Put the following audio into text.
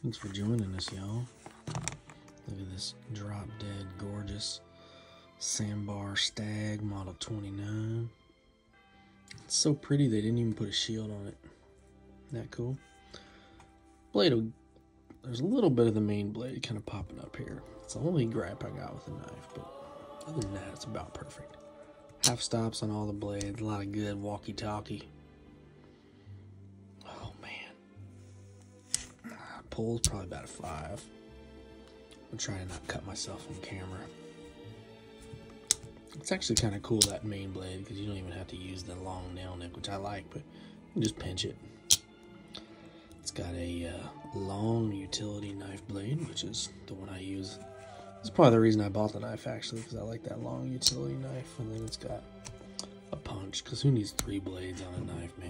Thanks for joining us, y'all. Look at this drop dead gorgeous Sambar Stag Model 29. It's so pretty they didn't even put a shield on it. Isn't that cool? Blade, there's a little bit of the main blade kind of popping up here. It's the only gripe I got with the knife, but other than that, it's about perfect. Half stops on all the blades, a lot of good walkie-talkie. Probably about a five. I'm trying to not cut myself on camera. It's actually kind of cool that main blade because you don't even have to use the long nail nick, which I like, but you just pinch it. It's got a uh, long utility knife blade, which is the one I use. That's probably the reason I bought the knife actually, because I like that long utility knife. And then it's got a punch, because who needs three blades on a knife, man?